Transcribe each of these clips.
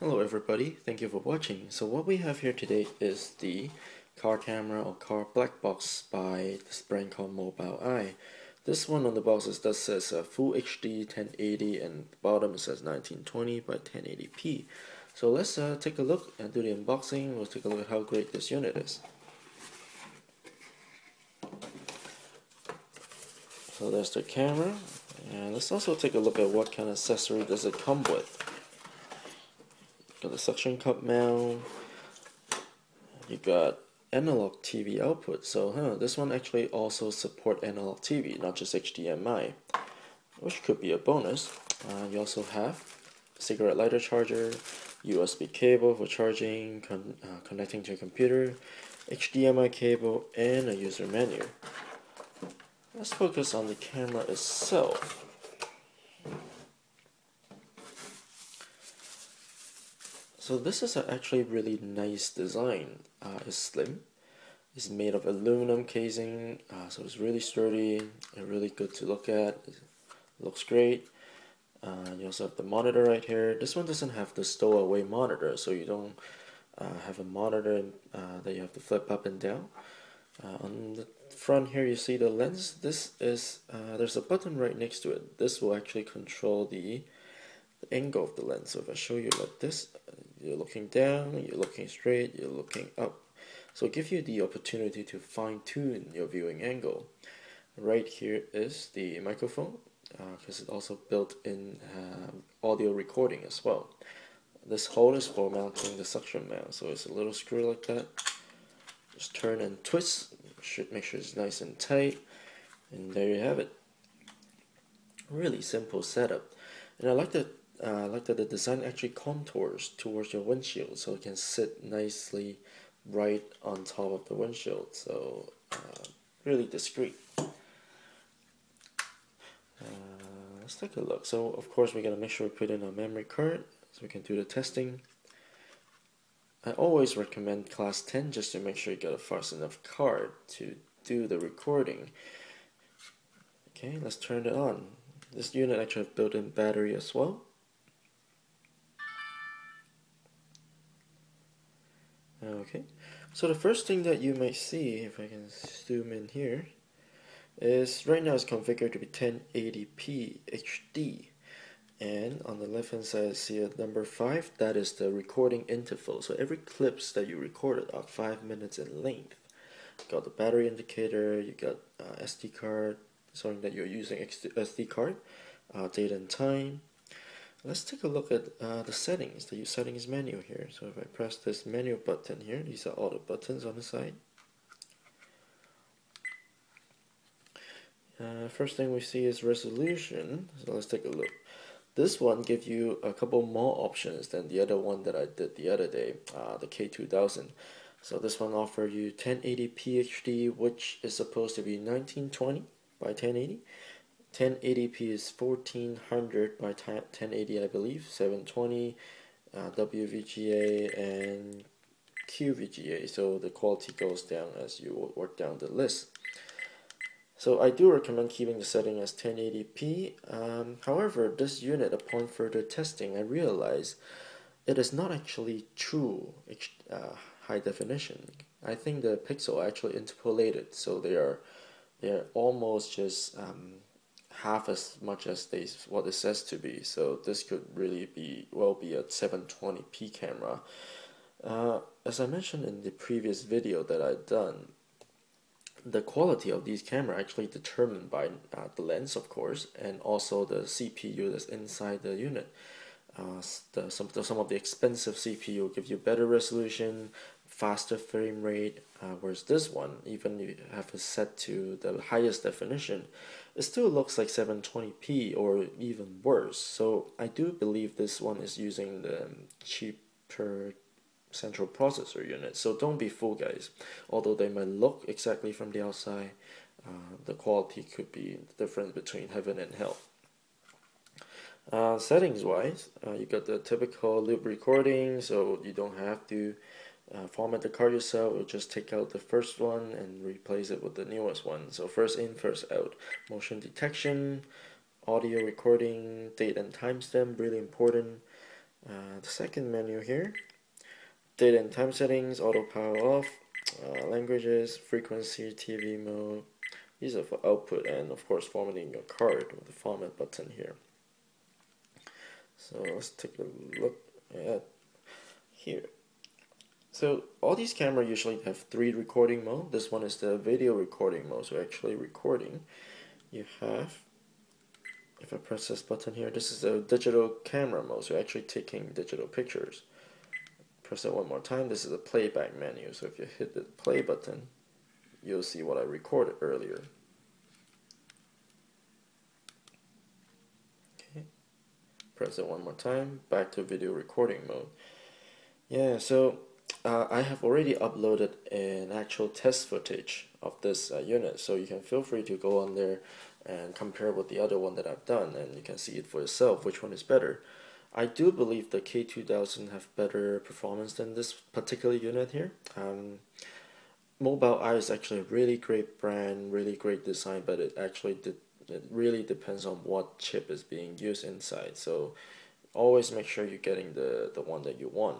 Hello everybody, thank you for watching. So what we have here today is the car camera or car black box by this brand called Mobile-i. This one on the box is, that says uh, Full HD 1080 and bottom it says 1920 by 1080p. So let's uh, take a look and do the unboxing. We'll take a look at how great this unit is. So there's the camera. And let's also take a look at what kind of accessory does it come with. Got the suction cup mount. You got analog TV output. So huh, this one actually also support analog TV, not just HDMI, which could be a bonus. Uh, you also have cigarette lighter charger, USB cable for charging, con uh, connecting to a computer, HDMI cable, and a user menu. Let's focus on the camera itself. So this is actually really nice design. Uh, it's slim. It's made of aluminum casing, uh, so it's really sturdy and really good to look at. It looks great. Uh, you also have the monitor right here. This one doesn't have the stowaway monitor, so you don't uh, have a monitor uh, that you have to flip up and down. Uh, on the front here, you see the lens. This is there's a button right next to it. This will actually control the the angle of the lens. So if I show you like this, you're looking down, you're looking straight, you're looking up. So give you the opportunity to fine tune your viewing angle. Right here is the microphone because uh, it's also built in uh, audio recording as well. This hole is for mounting the suction mount, so it's a little screw like that. Just turn and twist, should make sure it's nice and tight, and there you have it. Really simple setup, and I like that uh, I like that the design actually contours towards your windshield so it can sit nicely right on top of the windshield so uh, really discreet. Uh, let's take a look. So of course we're gonna make sure we put in a memory card so we can do the testing. I always recommend class 10 just to make sure you got a fast enough card to do the recording. Okay let's turn it on. This unit actually has built-in battery as well Okay, so the first thing that you might see, if I can zoom in here, is right now it's configured to be 1080p HD. And on the left hand side, see a number 5, that is the recording interval. So every clips that you recorded are 5 minutes in length. You got the battery indicator, you got uh, SD card, showing that you're using SD card, uh, date and time, Let's take a look at uh, the settings, the settings menu here. So if I press this menu button here, these are all the buttons on the side. Uh, first thing we see is resolution. So let's take a look. This one gives you a couple more options than the other one that I did the other day, uh, the K2000. So this one offers you 1080p HD, which is supposed to be 1920 by 1080. 1080p is 1400 by 1080 I believe 720 uh, WVGA and QVGA so the quality goes down as you work down the list. So I do recommend keeping the setting as 1080p um, however this unit upon further testing I realized it is not actually true uh, high definition. I think the pixel actually interpolated so they are they're almost just um, half as much as they what it says to be. So this could really be well be a 720p camera. Uh, as I mentioned in the previous video that I done, the quality of these camera actually determined by uh, the lens, of course, and also the CPU that's inside the unit. Uh, the, some, the, some of the expensive CPU give you better resolution, faster frame rate, uh, whereas this one, even you have it set to the highest definition, it still looks like 720p or even worse. So I do believe this one is using the cheaper central processor unit. So don't be fooled, guys. Although they might look exactly from the outside, uh, the quality could be the difference between heaven and hell. Uh, settings wise, uh, you got the typical loop recording, so you don't have to uh, format the card yourself, or just take out the first one and replace it with the newest one. So first in, first out. Motion detection, audio recording, date and timestamp, really important. Uh, the second menu here, date and time settings, auto power off, uh, languages, frequency, TV mode. These are for output and of course formatting your card with the format button here. So let's take a look at here. So all these cameras usually have three recording mode. This one is the video recording mode, so actually recording. You have, if I press this button here, this is the digital camera mode, so actually taking digital pictures. Press it one more time, this is the playback menu, so if you hit the play button, you'll see what I recorded earlier. Okay, press it one more time, back to video recording mode. Yeah, so uh, I have already uploaded an actual test footage of this uh, unit so you can feel free to go on there and compare with the other one that I've done and you can see it for yourself which one is better. I do believe the K2000 have better performance than this particular unit here. Um, Mobile-i is actually a really great brand, really great design, but it actually did, it really depends on what chip is being used inside. So always make sure you're getting the, the one that you want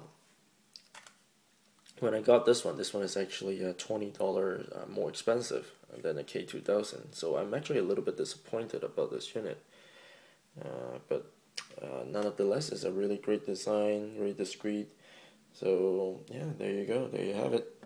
when I got this one, this one is actually uh, $20 uh, more expensive than the K2000. So I'm actually a little bit disappointed about this unit. Uh, but uh, nonetheless, it's a really great design, really discreet. So yeah, there you go. There you have it.